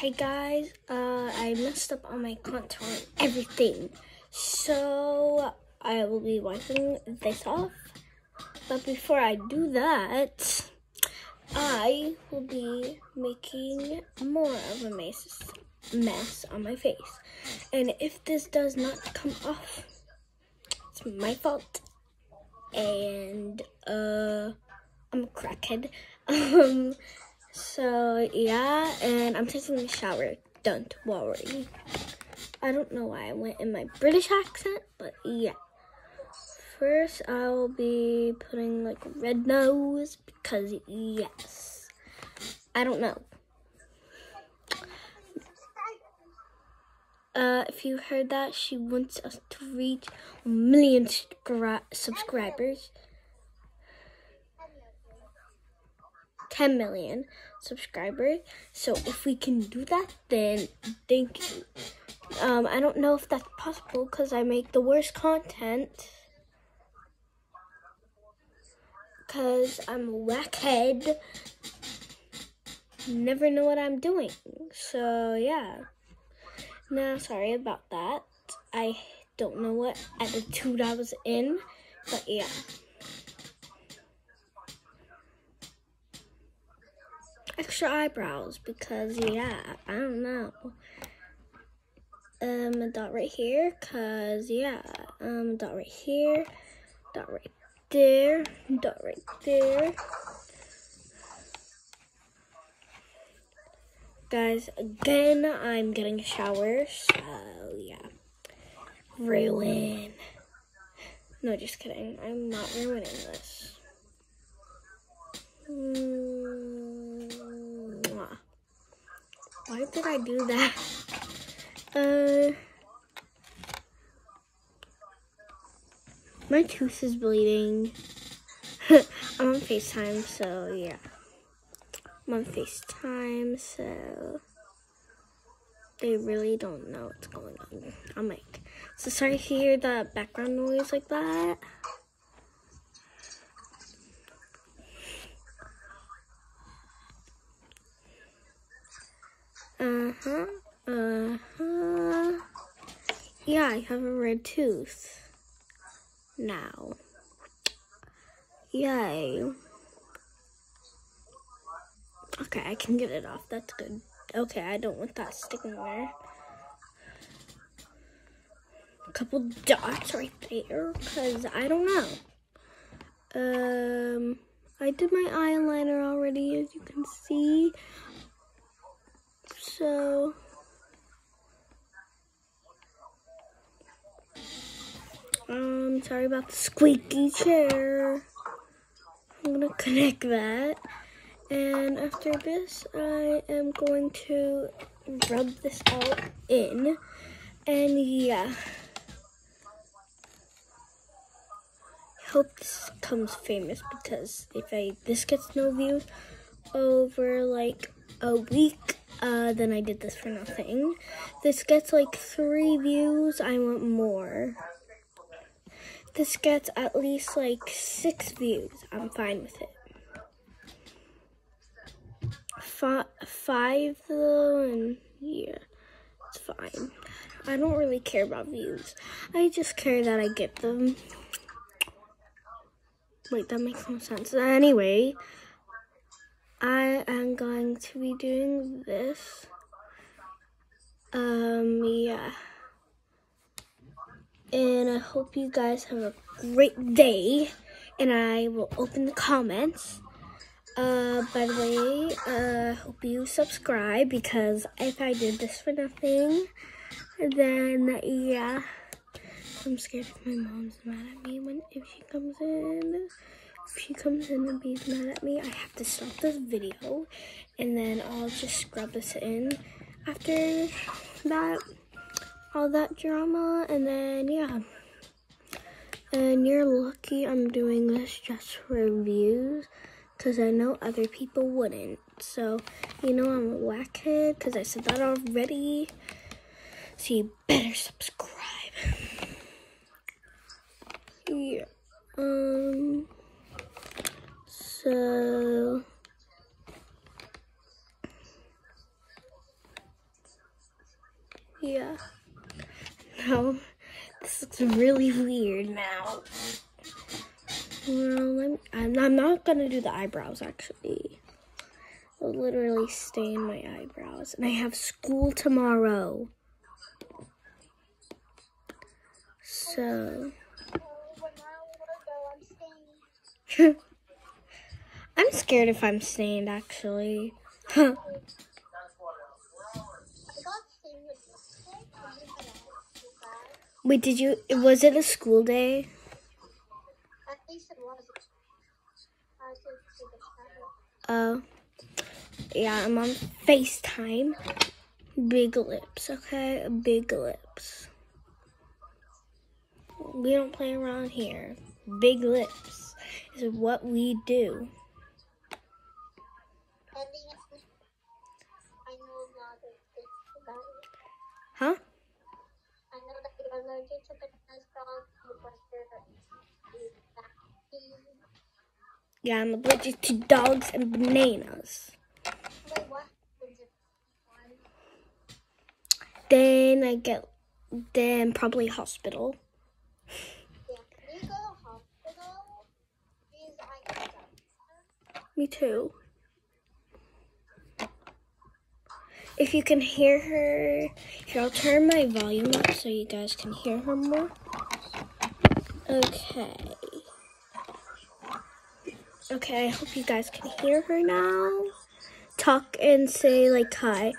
Hey guys, uh, I messed up on my contour and everything. So I will be wiping this off. But before I do that, I will be making more of a mess, mess on my face. And if this does not come off, it's my fault. And uh, I'm a crackhead. Um, so yeah, and I'm taking a shower. Don't worry. I don't know why I went in my British accent, but yeah. First, I will be putting like red nose because yes. I don't know. Uh, if you heard that, she wants us to reach a million subscribers. 10 million subscribers. So if we can do that, then thank you. Um, I don't know if that's possible because I make the worst content. Because I'm a whackhead. Never know what I'm doing. So yeah. Now, sorry about that. I don't know what attitude I was in. But yeah. Extra eyebrows because yeah, I don't know. Um, a dot right here, cause yeah, um, dot right here, dot right there, dot right there. Guys, again, I'm getting a shower, so yeah. Ruin. No, just kidding. I'm not ruining this. Why did I do that? Uh, my tooth is bleeding. I'm on FaceTime, so yeah. I'm on FaceTime, so they really don't know what's going on. I'm like, so sorry to hear the background noise like that. Uh-huh. Uh-huh. Yeah, I have a red tooth. Now. Yay. Okay, I can get it off. That's good. Okay, I don't want that sticking there. A couple dots right there, because I don't know. Um, I did my eyeliner already, as you can see. So um sorry about the squeaky chair. I'm gonna connect that. And after this, I am going to rub this all in. And yeah. hope this comes famous because if I this gets no views over like a week uh, then I did this for nothing. This gets like three views. I want more. This gets at least like six views. I'm fine with it. F five though, and yeah, it's fine. I don't really care about views. I just care that I get them. Wait, that makes no sense. Anyway, I am going to be doing this. Um, yeah. And I hope you guys have a great day. And I will open the comments. Uh, by the way, uh, hope you subscribe because if I did this for nothing, then yeah, I'm scared if my mom's mad at me when if she comes in if she comes in and be mad at me, I have to stop this video and then I'll just scrub this in after that, all that drama, and then yeah. And you're lucky I'm doing this just for views because I know other people wouldn't. So, you know I'm a whackhead because I said that already. So you better subscribe. Yeah. Um... So Yeah. No, this looks really weird now. Well, I'm, I'm not gonna do the eyebrows actually. I'll literally stain my eyebrows, and I have school tomorrow. So. I'm scared if I'm stained actually. Wait, did you? Was it a school day? Oh, yeah. I'm on FaceTime. Big lips, okay? Big lips. We don't play around here. Big lips is what we do. Yeah, I'm allergic to dogs and bananas. Then I get, then probably hospital. Me too. if you can hear her, here, I'll turn my volume up so you guys can hear her more. Okay. Okay, I hope you guys can hear her now. Talk and say like hi.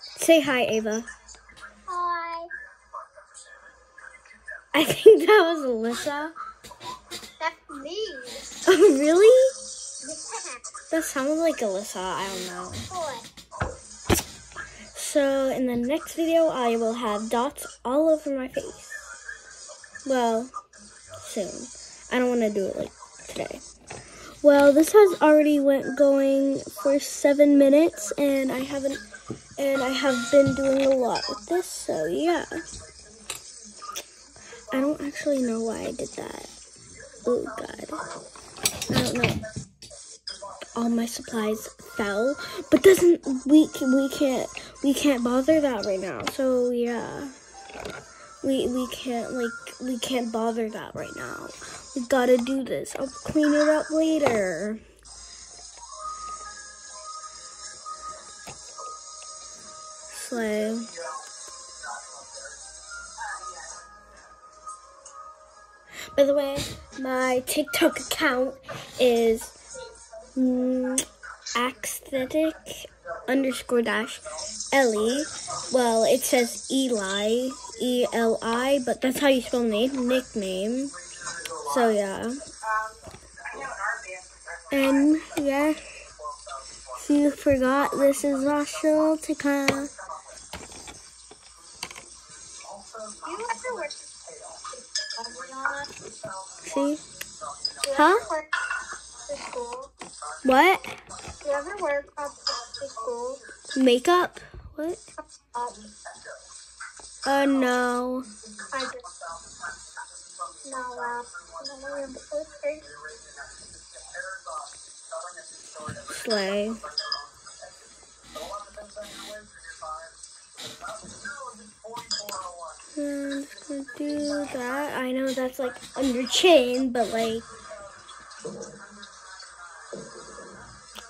Say hi, Ava. Hi. I think that was Alyssa. That's me. Oh, really? That sounds like Alyssa. I don't know. So in the next video, I will have dots all over my face. Well, soon. I don't want to do it like today. Well, this has already went going for seven minutes, and I haven't, and I have been doing a lot with this. So yeah. I don't actually know why I did that. Oh God. I don't know all my supplies fell, but doesn't we we can't we can't bother that right now. So yeah, we we can't like we can't bother that right now. We gotta do this. I'll clean it up later. Slay. By the way, my TikTok account is mm, aesthetic underscore dash Ellie. Well, it says Eli, E L I, but that's how you spell name, nickname. So yeah. And yeah, if you forgot, this is Rachel Tika. See? Huh? What? Do you ever crop tops to school? Makeup? What? Uh, no. I just. No, uh, Slay. And to do that, I know that's like under chin, but like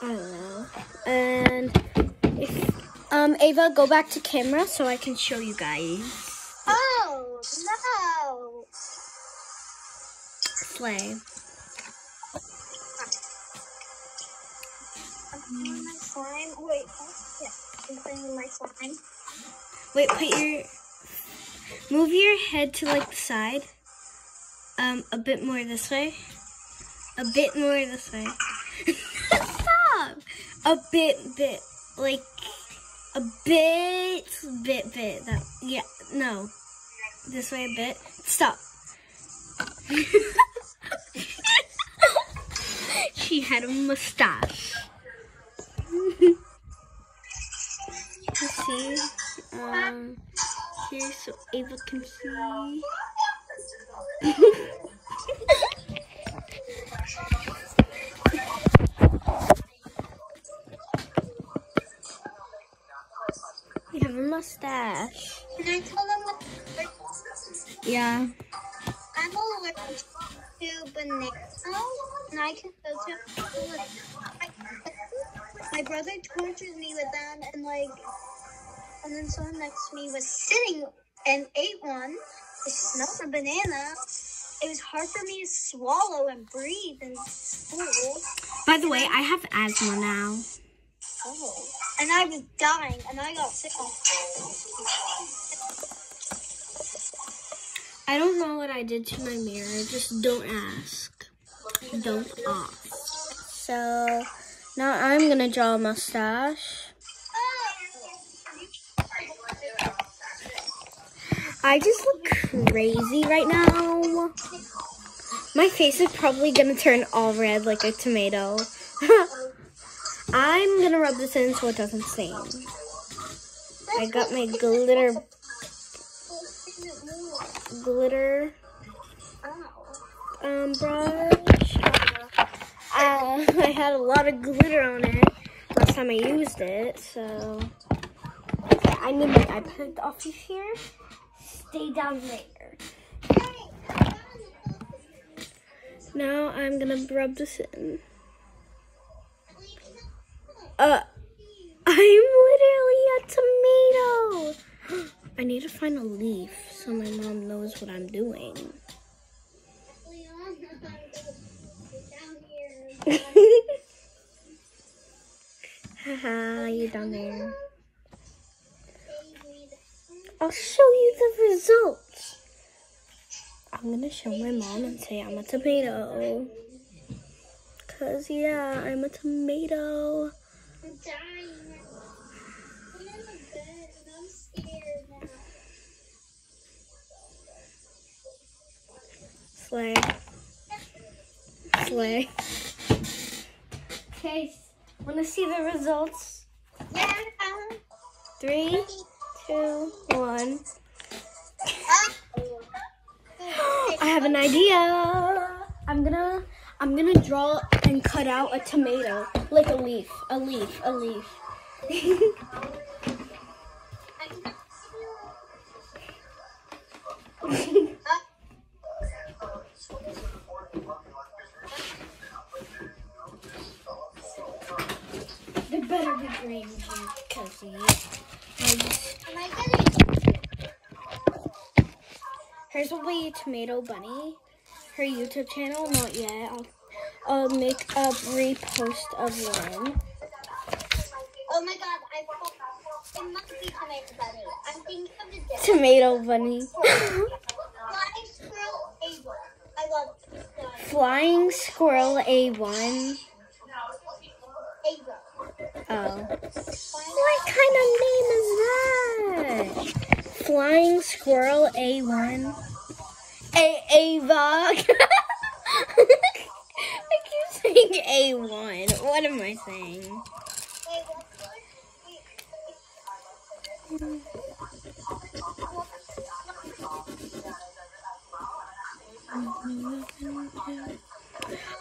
I don't know. And if um Ava, go back to camera so I can show you guys. Oh no! Slay. I'm my slime. Wait, yeah, I'm playing my slime. Wait, put your move your head to like the side. Um, a bit more this way. A bit more this way. Stop! a bit, bit, like a bit, bit, bit. That, yeah, no, this way a bit. Stop. she had a mustache. Let's see. Um, here so Ava can see. You have a mustache. Can I tell them what? Yeah. To banana, and I can go to. My brother tortured me with them, and like, and then someone next to me was sitting and ate one. It smelled the banana. It was hard for me to swallow and breathe in school. By the way, I have asthma now. Oh. And I was dying, and I got sick. I don't know what I did to my mirror. Just don't ask. Don't ask. So now I'm gonna draw a mustache. I just look crazy right now. My face is probably gonna turn all red like a tomato. I'm gonna rub this in so it doesn't stain. I got my glitter glitter um, brush. Uh, I had a lot of glitter on it last time I used it, so okay, I need my iPad off of here. Stay down there. Now I'm gonna rub this in. Uh, I'm literally a tomato. I need to find a leaf so my mom knows what I'm doing. Haha, you're down there. I'll show you the results. I'm gonna show my mom and say I'm a tomato. Cause yeah, I'm a tomato. I'm dying. I'm in the bed and I'm scared now. Slay. Slay. Okay, wanna see the results? Yeah. Three, two, one. I have an idea. I'm gonna I'm gonna draw and cut out a tomato. Like a leaf. A leaf. A leaf. they better be green because Am I getting Here's a wee tomato bunny. Her YouTube channel, not yet. I'll, I'll make a repost of one. Oh my god, I it must be tomato bunny. I'm thinking of the different Tomato bunny. flying squirrel able. I love that. Flying squirrel A1. Oh. What kind of name is that? Flying squirrel A1. A Ava. I keep saying A1. What am I saying?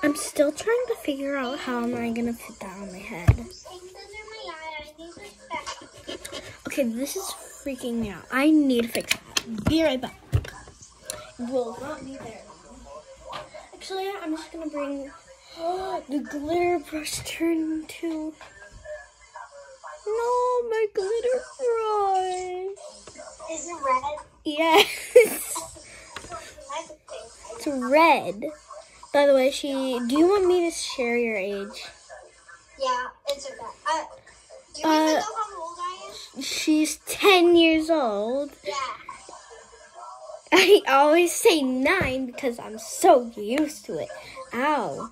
I'm still trying to figure out how am I gonna fit that on my head. To. Okay, this is freaking me out. I need to fix that. Be right back. Will not be there. Actually, I'm just gonna bring the glitter brush turned to. No, my glitter brush. Is it red? Yes, it's red. By the way, she. Do you want me to share your age? Yeah, it's okay. Uh, do you Uh, even know how old I am? She's 10 years old. Yeah. I always say nine because I'm so used to it. Ow.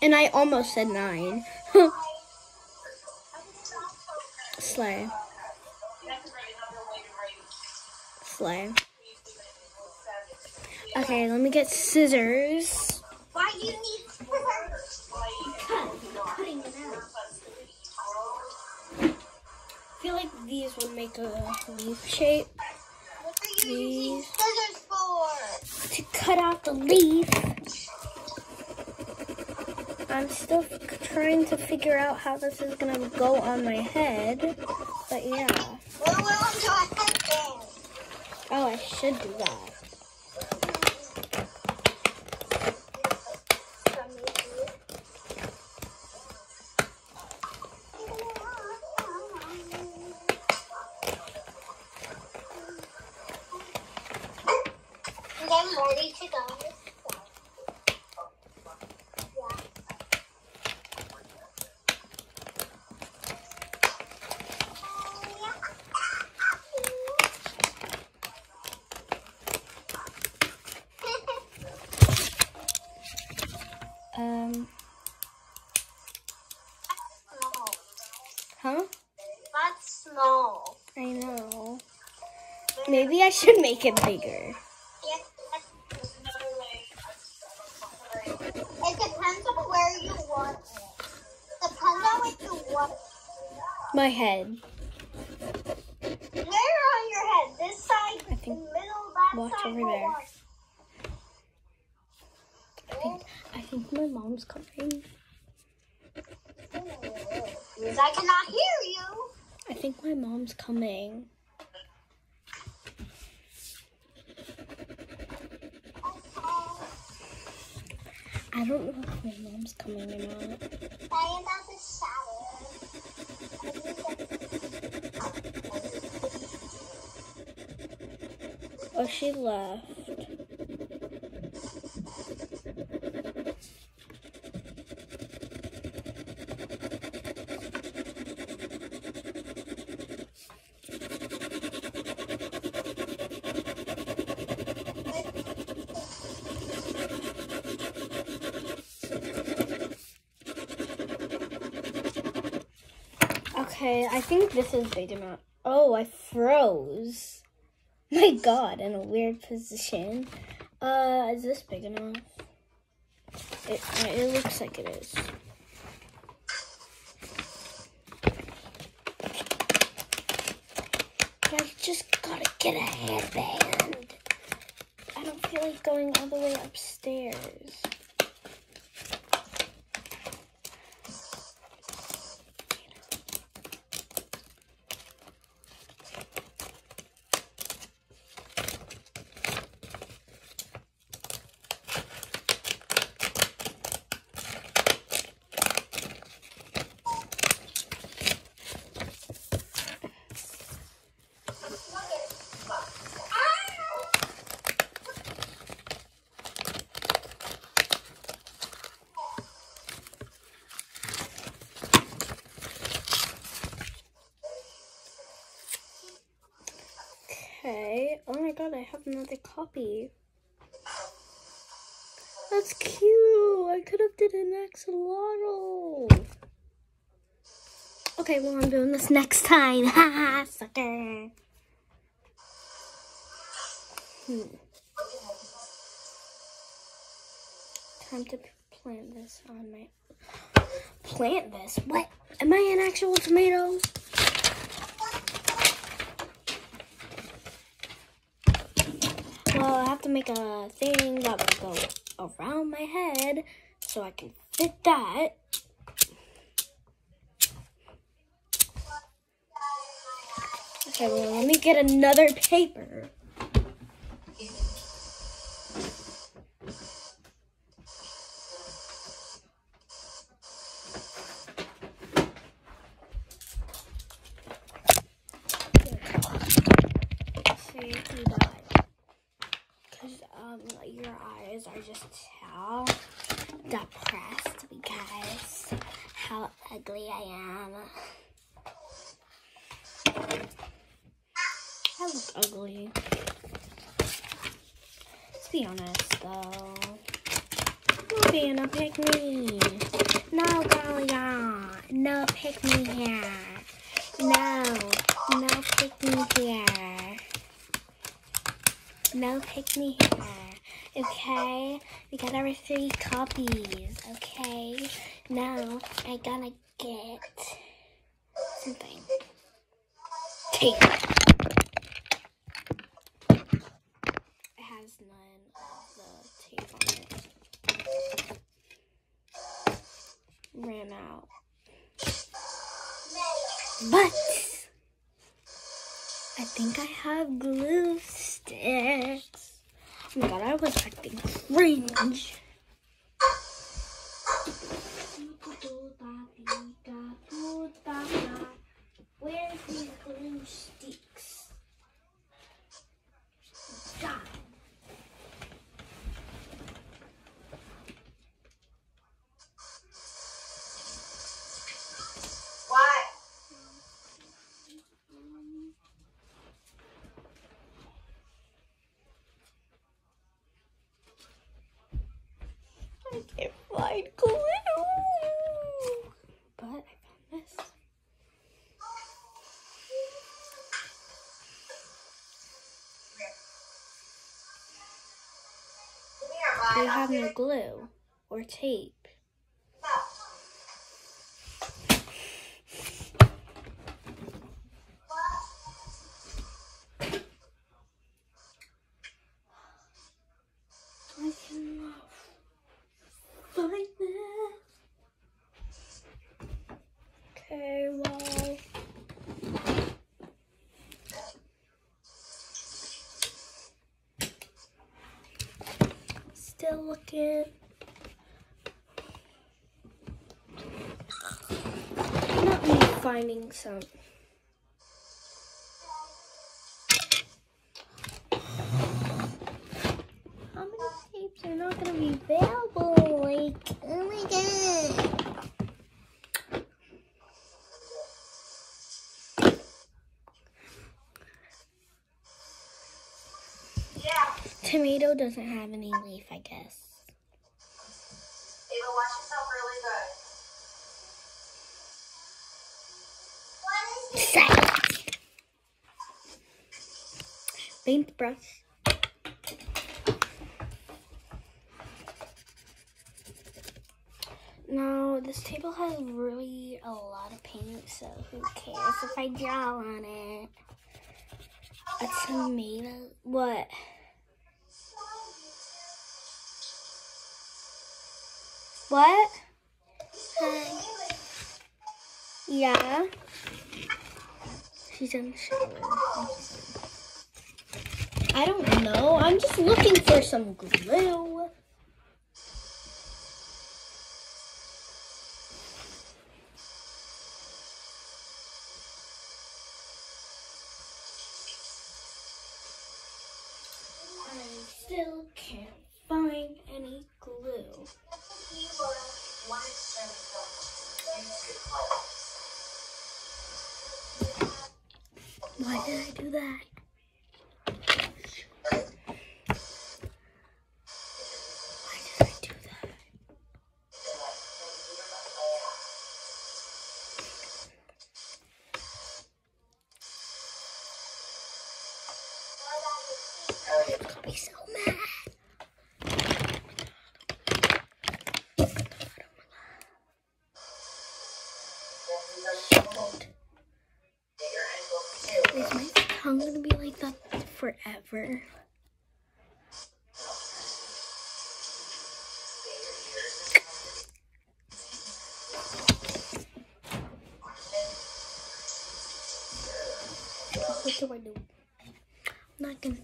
And I almost said nine. Slay. Slay. Okay, let me get scissors. Why do you need feel like these would make a leaf shape. What are you These. scissors for? to cut out the leaf. I'm still trying to figure out how this is gonna go on my head. But yeah. We're willing to headband. Oh, I should do that. I'm ready to go. Um, huh? That's small. I know. Maybe I should make it bigger. It depends on where you want it. Depends on what you want. My head. Where on your head? This side, I think- middle, that watch side, over there. I think I think my mom's coming. I cannot hear you. I think my mom's coming. I don't know if my mom's coming or not. I am about to shower. Oh, she left. Okay, I think this is big enough. Oh, I froze. My god, in a weird position. Uh, is this big enough? It, it looks like it is. I just gotta get a headband. I don't feel like going all the way upstairs. Okay. Oh my god, I have another copy. That's cute. I could have did an axolotl. Okay, well I'm doing this next time. Haha, sucker. Hmm. Time to plant this on my. Plant this? What? Am I an actual tomato? Well, I have to make a thing that will go around my head so I can fit that. Okay, well, let me get another paper. See who died. Because um, your eyes are just so depressed because how ugly I am. I look ugly. Let's be honest though. No being a pick me. No girl yeah. No pick me here. No. No pick me here. No pick me here. Okay? We got our three copies. Okay? Now I gotta get something. Tape. It has none of the tape on it. ran out. But I think I have glue sticks. Oh my god, I was acting cringe. Where's these glue sticks? God. What? I can't find glue. But I found this. Come here, bud. They have no glue or tape. I cannot find this. Okay, well. Still looking. Not me finding some. How many tapes are not gonna be available? Like, oh my god. Yeah. Tomato doesn't have any leaf, I guess. Ava, wash yourself really good. Silence. Paintbrush. No, this table has really a lot of paint, so who cares if I draw on it? A tomato. What? What? Hi. Yeah. She's in the shower. I don't know. I'm just looking for some glue. Forever? What do I do? I'm not gonna.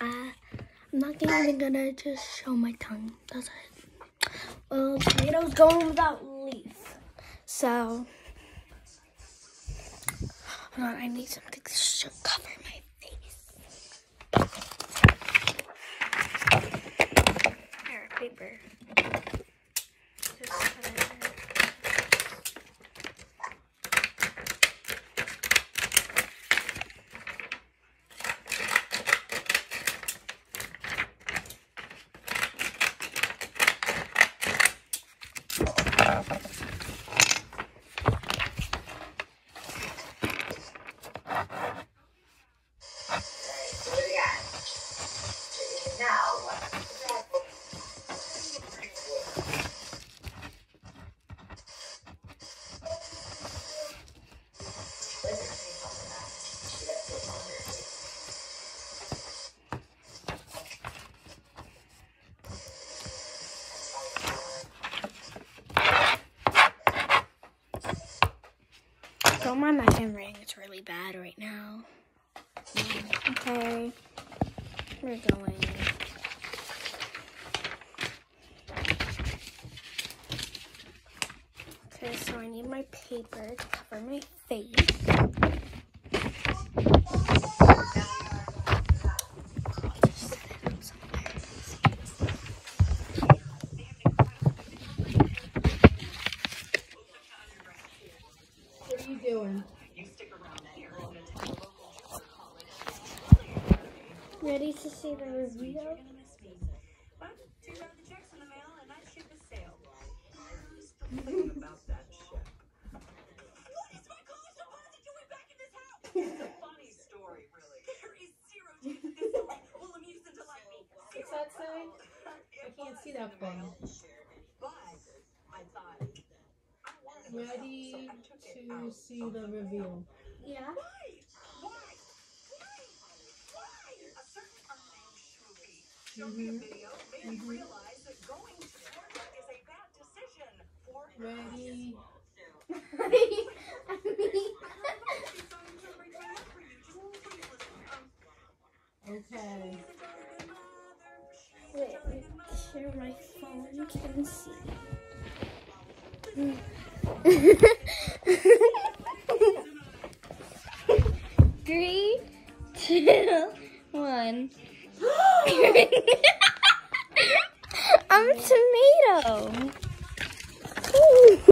Uh, I'm not even gonna just show my tongue. That's it. Well, tomatoes going without leaf. So, hold on. I need something My handwriting is really bad right now. Okay. We're going. Okay, so I need my paper to cover my face. See that far. Ready to see the reveal. Yeah. Mm-hmm. Mm-hmm. Ready. Okay. Wait, let me share my phone. You can see. Three, two, one. I'm a tomato.